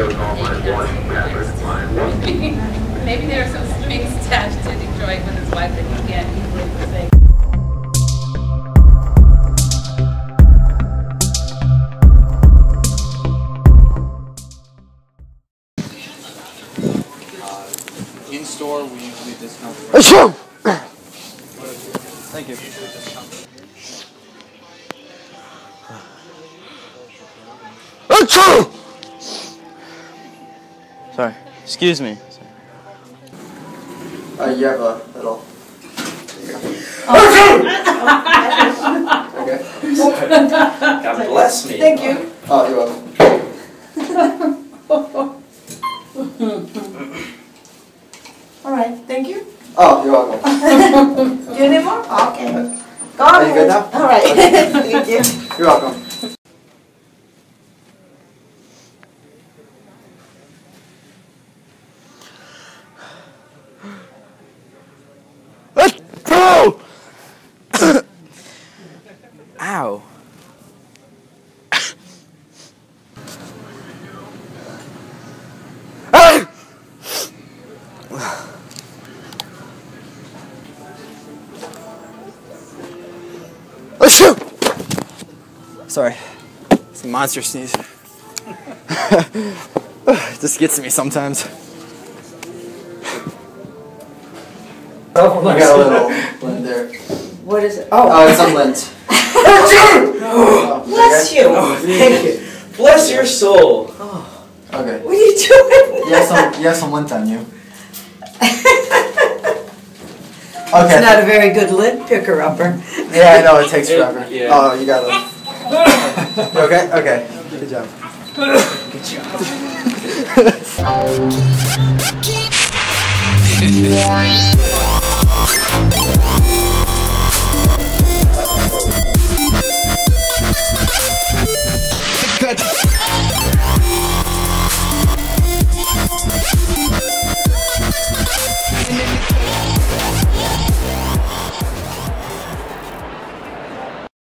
Maybe there are some strings attached to Detroit with his wife that he can't easily forsake. Uh, in store, we usually discount. Achoo! Thank you. Achoo! Sorry. Excuse me. Uh, you have a little. okay. God bless me. Thank you. Oh, you're welcome. All right, thank you. Oh, you're welcome. Do you need more? Okay. Go Are you good now? All right, thank you. You're welcome. Achoo! Ow. Hey! Achoo! Sorry. It's a monster sneeze. Just gets to me sometimes. Oh, I got a little lint there. What is it? Oh, Oh, it's some lint. Oh, bless you. Thank you. Bless your soul. Oh. Okay. What are you doing? You have some, you have some lint on you. okay. It's not a very good lint picker upper. Yeah, I know, it takes It- forever. yeah. Oh, you got it. Okay? Okay. Good job. Keep